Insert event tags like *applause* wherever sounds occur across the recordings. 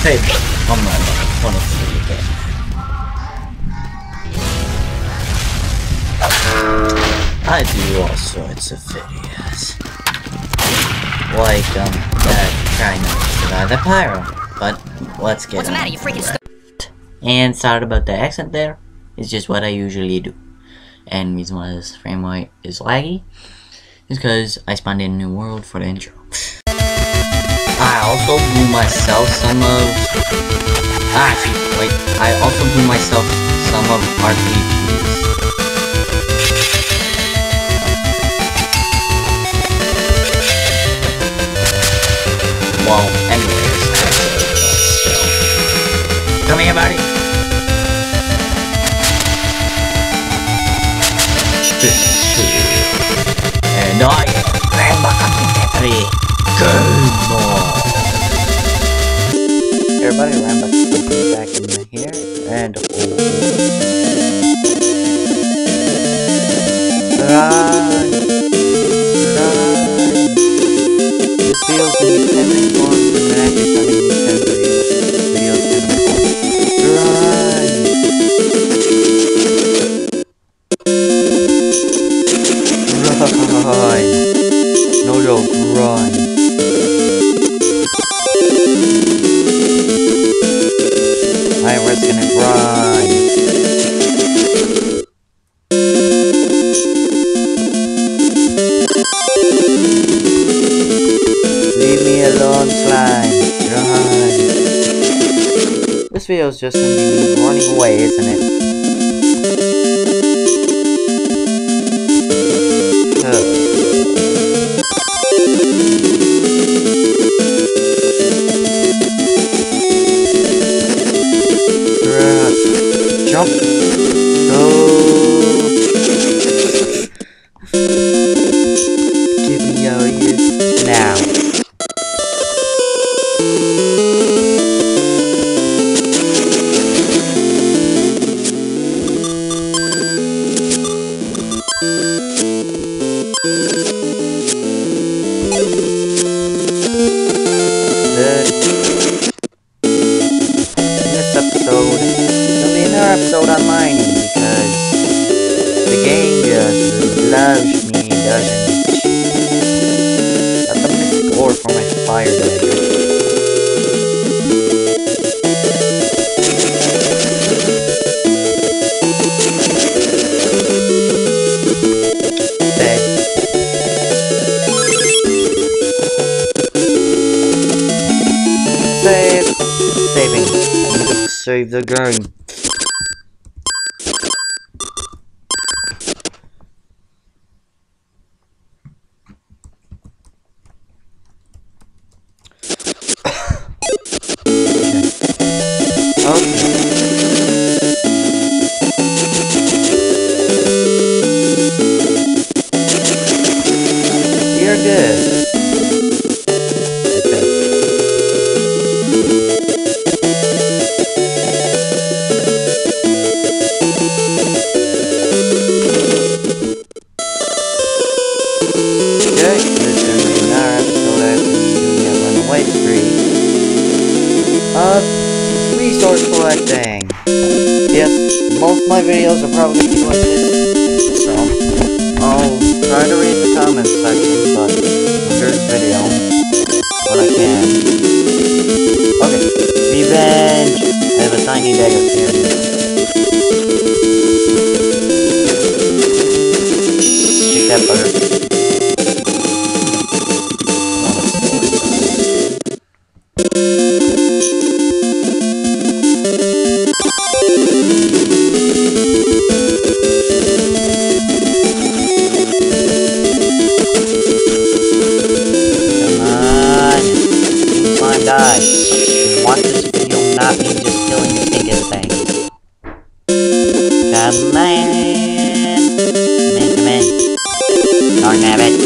Hey, I'm not honestly. I do all sorts of videos. Like, um, that kind of the pyro. But let's get What's the on matter, you freaking to it. And sorry about the accent there. It's just what I usually do. And reason why this frame rate is laggy is because I spawned in a new world for the intro. *laughs* I also blew myself some of ah wait. I also blew myself some of RPGs. Well, Everybody, just me running away, isn't it? Just loves me, doesn't it? Got the mystic for my fire. Dead. Save. Saving. Save the game. Of resource collecting. Yes, most of my videos are probably gonna be like this, so try to read the comments section, but under this video when I can. Okay, revenge. I have a tiny dagger here. Take that butter. Want this video not me just killing the stinking thing. Come on. Come in, come in. Darn nabbit.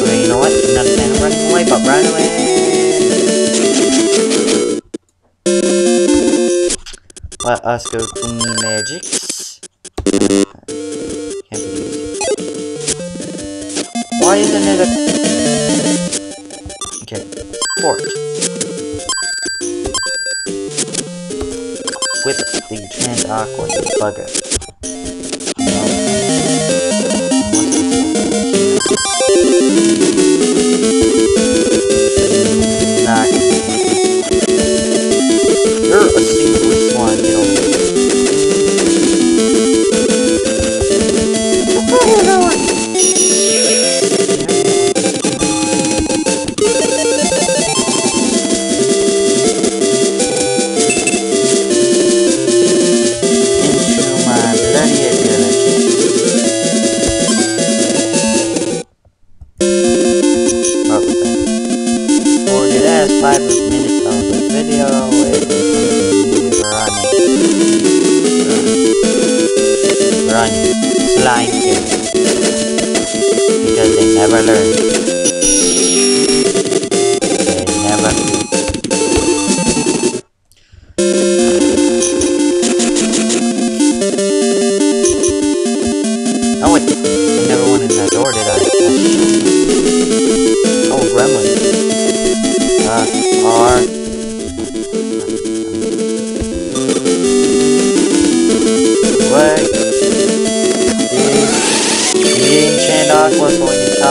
Okay, you know what? I'm not of away, but run away. Let us go be used. Why isn't it a... Okay, fort. я, Конь Сага.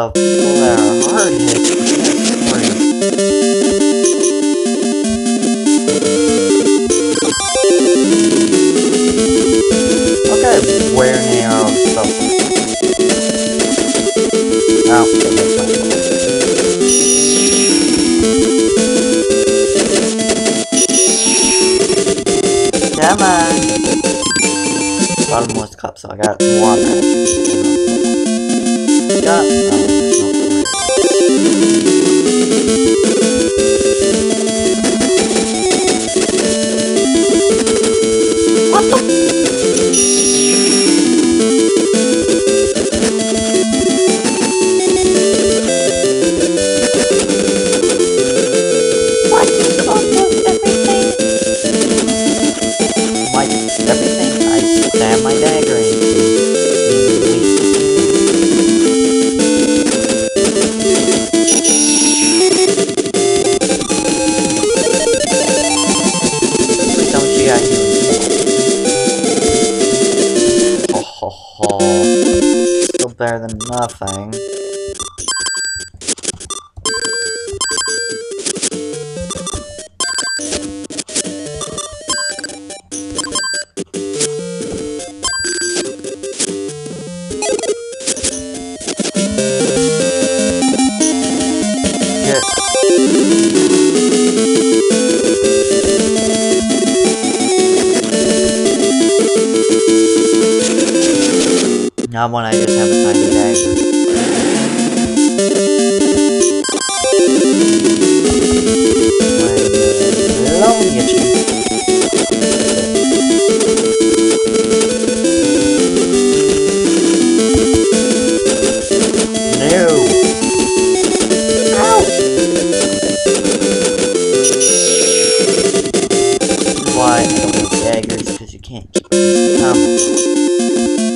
of people are hard hit Okay, where now. Oh. Come on. Bottomless cup, so I got water. Got Thank you. nothing. Not one I just have a time. why I don't need daggers, because you can't keep them.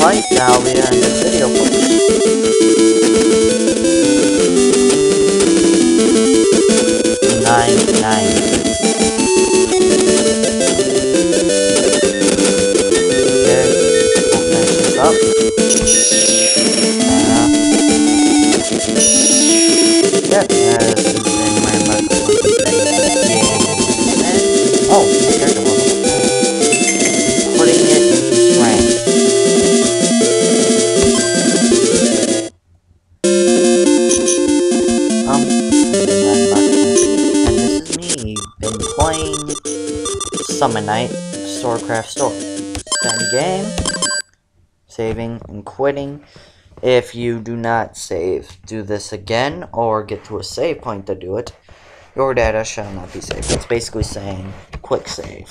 Fight, that'll be the Summon Night, Swordcraft Story. Same game, saving and quitting. If you do not save, do this again, or get to a save point to do it, your data shall not be saved. It's basically saying, quick save.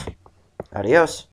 Adios.